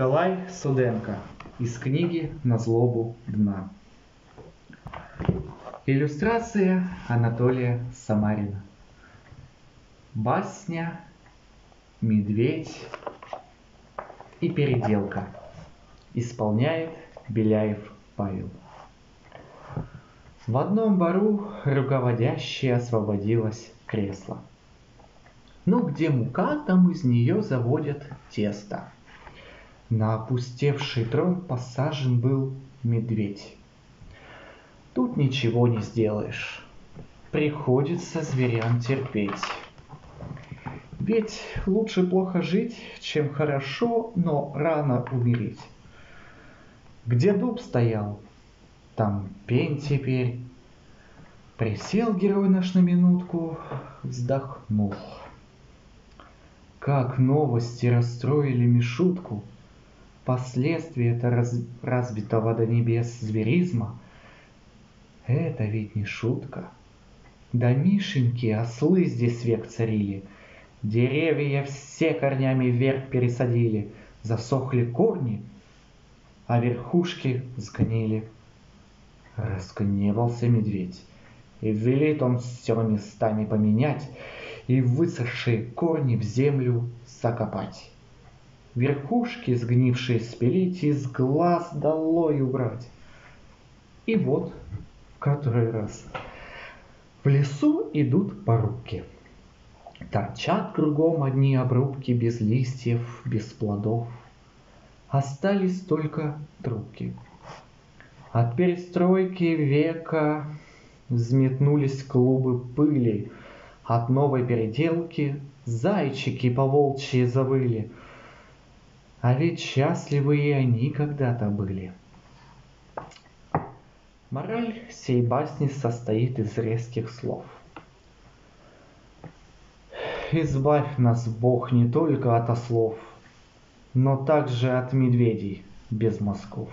Николай Суденко из книги «На злобу дна». Иллюстрация Анатолия Самарина. Басня «Медведь и переделка». Исполняет Беляев Павел. В одном бару руководящее освободилось кресло. Ну, где мука, там из нее заводят тесто. На опустевший трон посажен был медведь. Тут ничего не сделаешь. Приходится зверям терпеть. Ведь лучше плохо жить, чем хорошо, но рано умереть. Где дуб стоял, там пень теперь. Присел герой наш на минутку, вздохнул. Как новости расстроили Мишутку — последствия это раз, разбитого до небес зверизма, это ведь не шутка. Да Мишеньки ослы здесь век царили, Деревья все корнями вверх пересадили, Засохли корни, а верхушки сгнили. Разгневался медведь, и велит он все местами поменять, И высохшие корни в землю закопать верхушки сгнившие спилить, из глаз долой убрать. И вот, в который раз, в лесу идут порубки. Торчат кругом одни обрубки без листьев, без плодов. Остались только трубки. От перестройки века взметнулись клубы пыли. От новой переделки зайчики по волчьи завыли — а ведь счастливы и они когда-то были. Мораль сей басни состоит из резких слов. Избавь нас, Бог, не только от ослов, но также от медведей без мозгов.